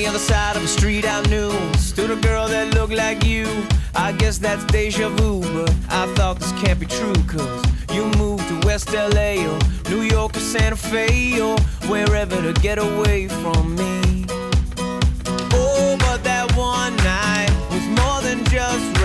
the other side of the street I knew stood a girl that looked like you. I guess that's deja vu, but I thought this can't be true, cause you moved to West LA or New York or Santa Fe or wherever to get away from me. Oh, but that one night was more than just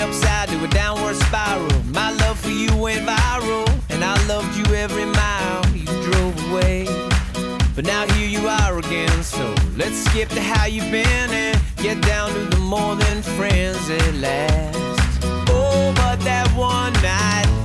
upside to a downward spiral, my love for you went viral, and I loved you every mile you drove away. But now here you are again, so let's skip to how you've been and get down to the more than friends at last. Oh, but that one night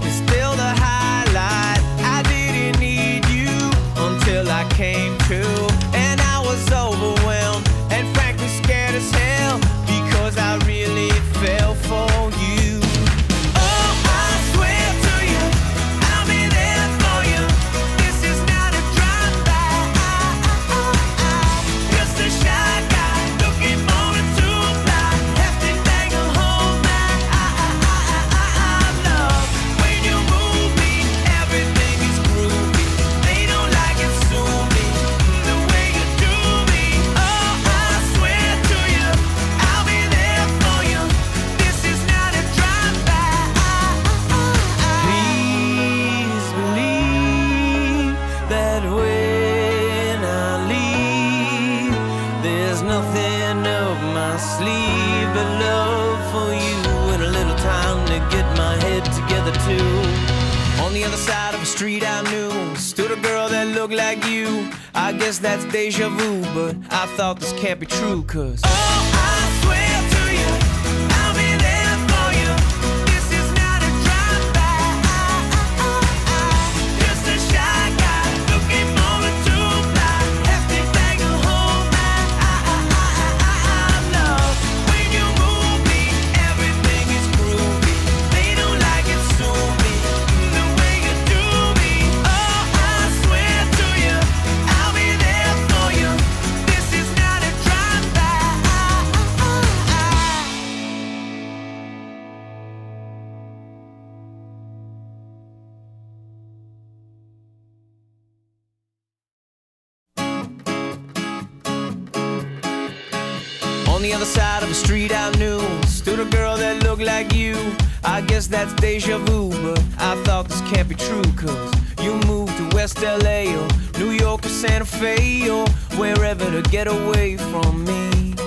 together too. On the other side of the street I knew stood a girl that looked like you. I guess that's deja vu, but I thought this can't be true, cause. Oh, I On the other side of the street I knew stood a girl that looked like you. I guess that's deja vu, but I thought this can't be true, cause you moved to West LA or New York or Santa Fe or wherever to get away from me.